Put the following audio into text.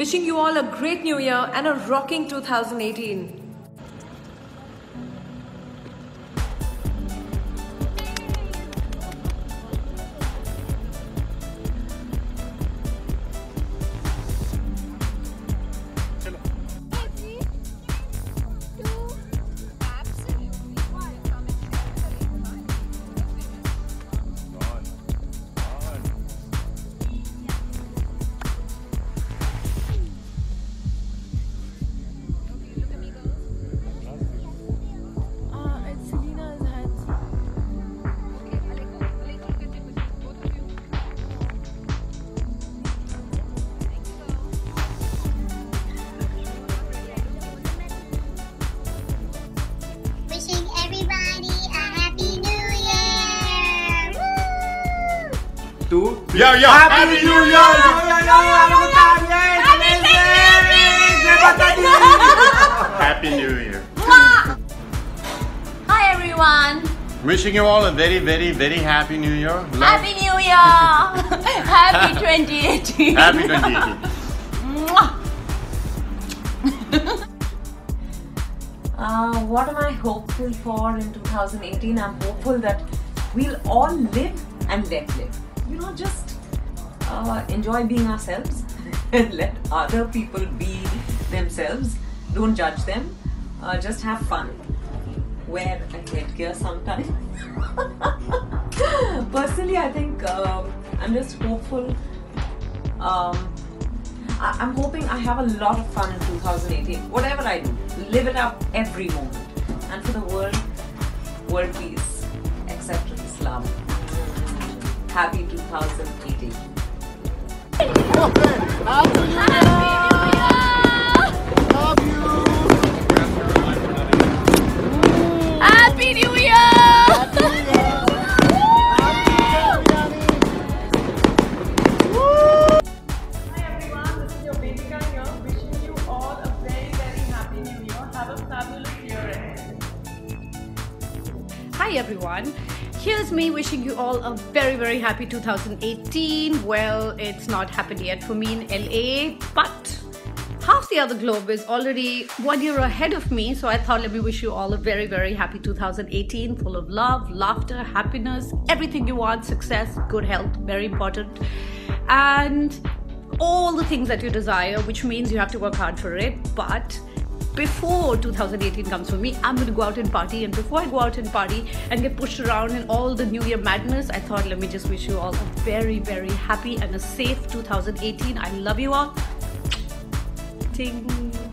Wishing you all a great new year and a rocking 2018. Two. Yeah, yeah. Happy New Year! Happy New Year. Hi everyone! Wishing you all a very, very, very happy New Year. Love. Happy New Year! Happy 2018! Happy 2018. Mwah. uh, what am I hopeful for in 2018? I'm hopeful that we'll all live and let live. You know, just uh, enjoy being ourselves and let other people be themselves. Don't judge them. Uh, just have fun. Wear a headgear sometimes. Personally, I think um, I'm just hopeful. Um, I- I'm hoping I have a lot of fun in 2018. Whatever I do, live it up every moment. And for the world, world peace, acceptance, love. Happy 2018. Happy New Year! Hi everyone, this is your Vedika here, wishing you all a very very happy new year. Have a fabulous year. Hi everyone. Here's me wishing you all a very very happy 2018. Well, it's not happened yet for me in LA, but half the other globe is already one year ahead of me. So I thought let me wish you all a very very happy 2018, full of love, laughter, happiness, everything you want, success, good health, very important, and all the things that you desire, which means you have to work hard for it, but before 2018 comes for me, I'm going to go out and party. And before I go out and party and get pushed around in all the New Year madness, I thought, let me just wish you all a very, very happy and a safe 2018. I love you all. Ting.